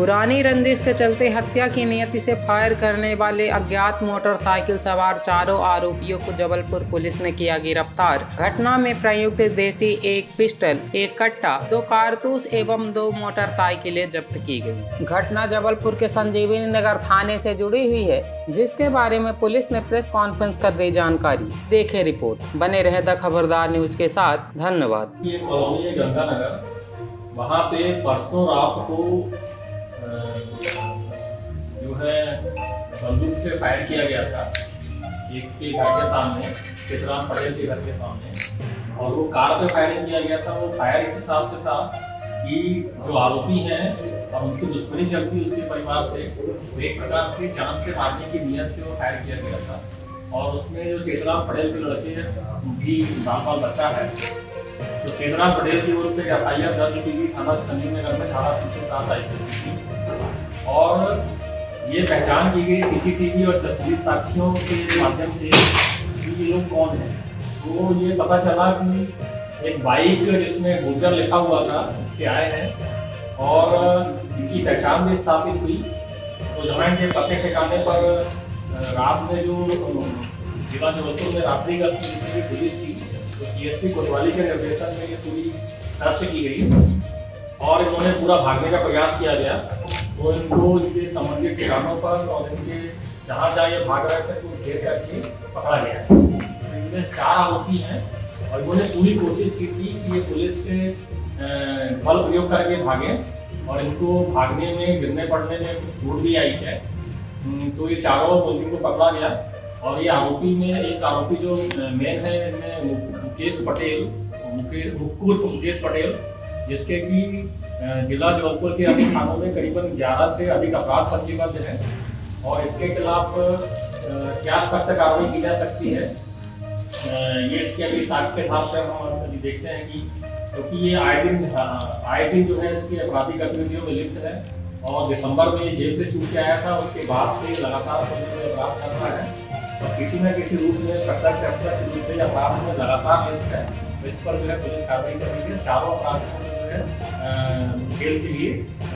पुरानी रंजिश के चलते हत्या की नियति से फायर करने वाले अज्ञात मोटरसाइकिल सवार चारों आरोपियों को जबलपुर पुलिस ने किया गिरफ़्तार। घटना में प्रयुक्त देसी एक पिस्टल, एक कट्टा, दो कारतूस एवं दो मोटरसाइकिलें जब्त की गई। घटना जबलपुर के संजीवनी नगर थाने से जुड़ी हुई है, जिसके बारे में पुलिस ने प्रेस कॉन्फ्रेंस कर दी जानकारी। देखे रिपोर्ट। बने रहे द खबरदार न्यूज़ के साथ। धन्यवाद। ये कॉलोनी है गंगानगर वहाँ पे परसों रात को जो है बंदूक से फायर किया गया था। एक के घर के सामने चित्राम पटेल के घर के सामने। और वो कार पे फायरिंग किया गया था। वो फायर इस हिसाब से था कि जो आरोपी हैं और उनकी दुश्मनी चलती उसके परिवार से एक प्रकार से जान से मारने की नीयत से वो फायर किया गया था। और उसमें जो चेतराम पटेल के लड़के हैं भी बाल बाल बच्चा है। तो चेतराम पटेल की ओर से एफ़ आई आर दर्ज की गई थाना संजीव नगर में धारा तीन सौ सात आई की। और ये पहचान की गई सीसीटीवी और तस्वीर साक्ष्यों के माध्यम से कि ये लोग कौन हैं। तो ये पता चला कि एक बाइक जिसमें गुर्जर लिखा हुआ था, उससे आए हैं और इनकी पहचान भी स्थापित हुई। तो जहाँ इनके पते ठिकाने पर रात में जो जिला जबलपुर में रात्रि गश्त पुलिस थी तो सीएसपी कोतवाली के निर्देशन में ये पूरी सर्च की गई और इन्होंने पूरा भागने का प्रयास किया गया। तो इनको इनके संबंधित ठिकानों पर और इनके जहाँ जहाँ ये भाग रहे थे तो घेर करके पकड़ा गया तो इनमें चार आरोपी हैं और इन्होंने पूरी कोशिश की थी कि ये पुलिस से बल प्रयोग करके भागे और इनको भागने में, गिरने पड़ने में कुछ चोट भी आई है। तो ये चारों मुलजिम को पकड़ा गया। और ये आरोपी में, एक आरोपी जो मेन है इनमें मुकेश पटेल, मुकेश मुकेश पटेल, जिसके कि जिला जबलपुर के अन्य थानों में करीबन 11 से अधिक अपराध पंजीबद्ध है और इसके खिलाफ क्या सख्त कार्रवाई की जा सकती है? ये इसके अभी साक्ष्य के आधार पर हम देखते हैं कि, क्योंकि तो ये आए दिन आए दिन जो है, इसकी आपराधिक गतिविधियों में लिप्त है और दिसंबर में ये जेल से छूट के आया था, उसके बाद से लगातार अपराध कर रहा है। किसी न किसी रूप में प्रत्यक्ष अप्रत्यक्ष रूप से अपराध में लगातार लिप्त है तो इस पर जो है पुलिस कार्रवाई कर रही है चारों अपराधियों को जो है जेल के लिए